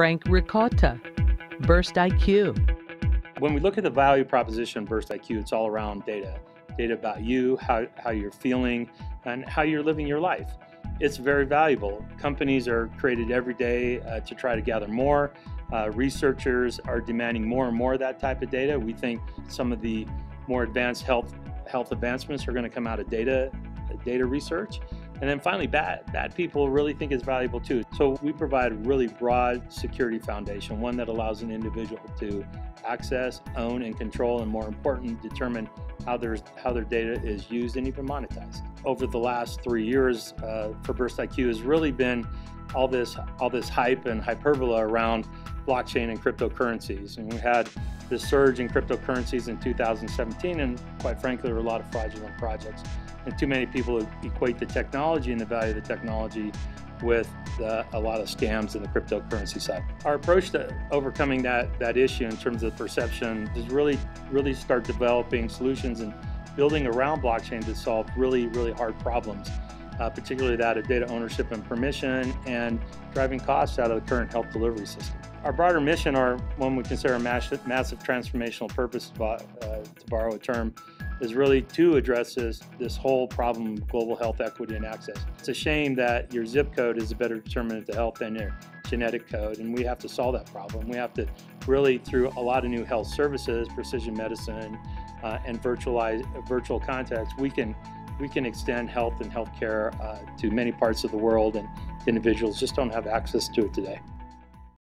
Frank Ricotta, Burst IQ. When we look at the value proposition of Burst IQ, it's all around data. Data about you, how, how you're feeling, and how you're living your life. It's very valuable. Companies are created every day uh, to try to gather more. Uh, researchers are demanding more and more of that type of data. We think some of the more advanced health health advancements are going to come out of data data research. And then finally, bad. Bad people really think it's valuable too. So we provide a really broad security foundation, one that allows an individual to access, own, and control, and more important, determine how, their how their data is used and even monetized. Over the last three years uh, for Burst IQ has really been all this all this hype and hyperbola around blockchain and cryptocurrencies. And we had this surge in cryptocurrencies in 2017, and quite frankly, there were a lot of fraudulent projects and too many people equate the technology and the value of the technology with the, a lot of scams in the cryptocurrency side. Our approach to overcoming that, that issue in terms of perception is really, really start developing solutions and building around blockchain to solve really, really hard problems, uh, particularly that of data ownership and permission and driving costs out of the current health delivery system. Our broader mission, or one we consider a massive, massive transformational purpose, uh, to borrow a term, is really to address this, this whole problem of global health equity and access. It's a shame that your zip code is a better determinant of health than your genetic code, and we have to solve that problem. We have to really, through a lot of new health services, precision medicine, uh, and virtualize, virtual contacts, we can we can extend health and healthcare uh, to many parts of the world, and individuals just don't have access to it today.